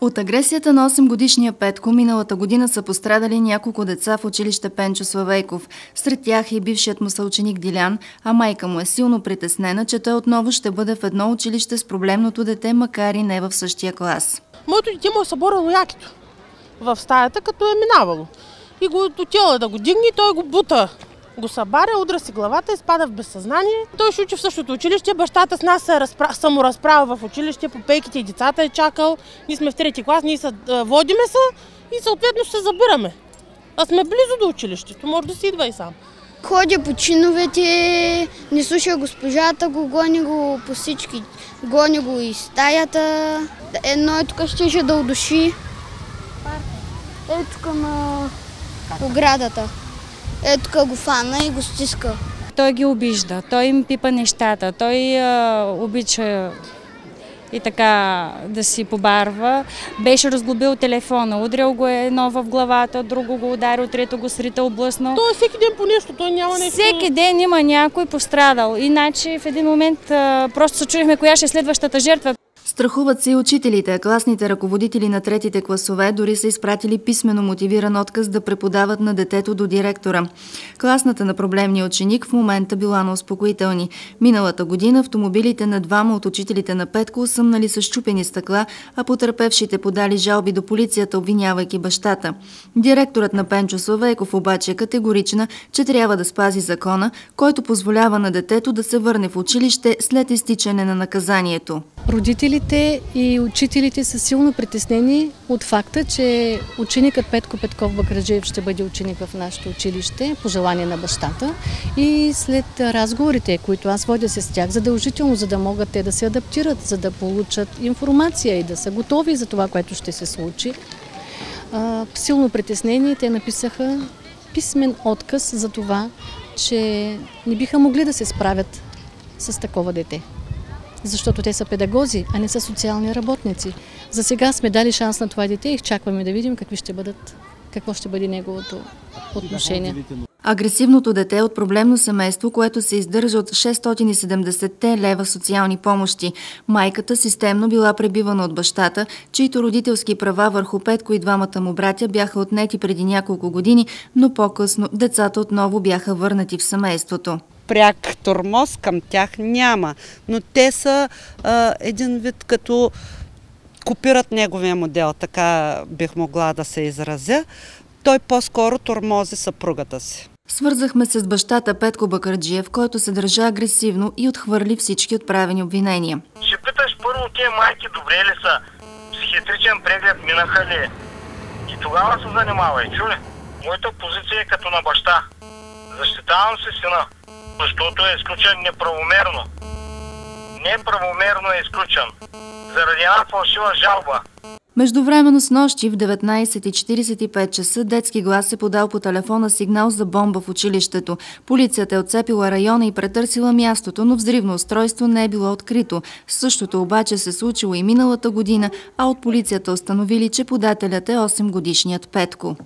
От агресията на 8-годишния Петко миналата година са пострадали няколко деца в училище Пенчо Славейков. Сред тях е и бившият му съученик Дилян, а майка му е силно притеснена, че той отново ще бъде в едно училище с проблемното дете, макар и не в същия клас. Моето дете му е съборало якито в стаята, като е минавало. И го отила да го дигне и той го бута го събаря, удра си главата и спада в безсъзнание. Той ще учи в същото училище. Бащата с нас се разпра... саморазправя в училище, по пейките и децата е чакал. Ние сме в трети клас, ние са, водиме се и съответно ще се забираме. А сме близо до училището, може да си идва и сам. Ходя по чиновете, не слуша госпожата, го гони го по всички. Гони го и стаята. Едно е тук ще да удуши. Е тук на оградата. Е, тук го фана и го стиска. Той ги обижда, той им пипа нещата, той а, обича и така да си побарва. Беше разглобил телефона, удрял го е едно в главата, друго го ударил, трето го сритал, блъснал. Той всеки ден по нещо, той няма нещо. Всеки ден има някой пострадал. Иначе в един момент а, просто се чудихме коя ще е следващата жертва. Страхуват се и учителите, класните ръководители на третите класове дори са изпратили писменно мотивиран отказ да преподават на детето до директора. Класната на проблемния ученик в момента била на успокоителни. Миналата година автомобилите на двама от учителите на Петко съмнали с чупени стъкла, а потърпевшите подали жалби до полицията, обвинявайки бащата. Директорът на Пенчо Славейков обаче е категорична, че трябва да спази закона, който позволява на детето да се върне в училище след изтичане на наказанието. Родителите и учителите са силно притеснени от факта, че ученикът Петко Петков Бакраджиев ще бъде ученик в нашето училище по желание на бащата. И след разговорите, които аз водя с тях, задължително, за да могат те да се адаптират, за да получат информация и да са готови за това, което ще се случи, силно притеснени те написаха писмен отказ за това, че не биха могли да се справят с такова дете защото те са педагози, а не са социални работници. За сега сме дали шанс на това дете и чакваме да видим какви ще бъдат, какво ще бъде неговото отношение. Агресивното дете е от проблемно семейство, което се издържа от 670 лева социални помощи. Майката системно била пребивана от бащата, чието родителски права върху Петко и двамата му братя бяха отнети преди няколко години, но по-късно децата отново бяха върнати в семейството пряк тормоз към тях няма. Но те са а, един вид като копират неговия модел, така бих могла да се изразя. Той по-скоро тормози съпругата си. Свързахме се с бащата Петко Бакарджиев, който се държа агресивно и отхвърли всички отправени обвинения. Ще питаш първо тия майки добре ли са? Психиатричен преглед минаха ли? И тогава се занимавай, чули? Моята позиция е като на баща. Защитавам се сина защото е изключен неправомерно. Неправомерно е изключен. Заради една фалшива жалба. Междувременно с нощи в 19.45 часа детски глас е подал по телефона сигнал за бомба в училището. Полицията е отцепила района и претърсила мястото, но взривно устройство не е било открито. Същото обаче се случило и миналата година, а от полицията установили, че подателят е 8 годишният Петко.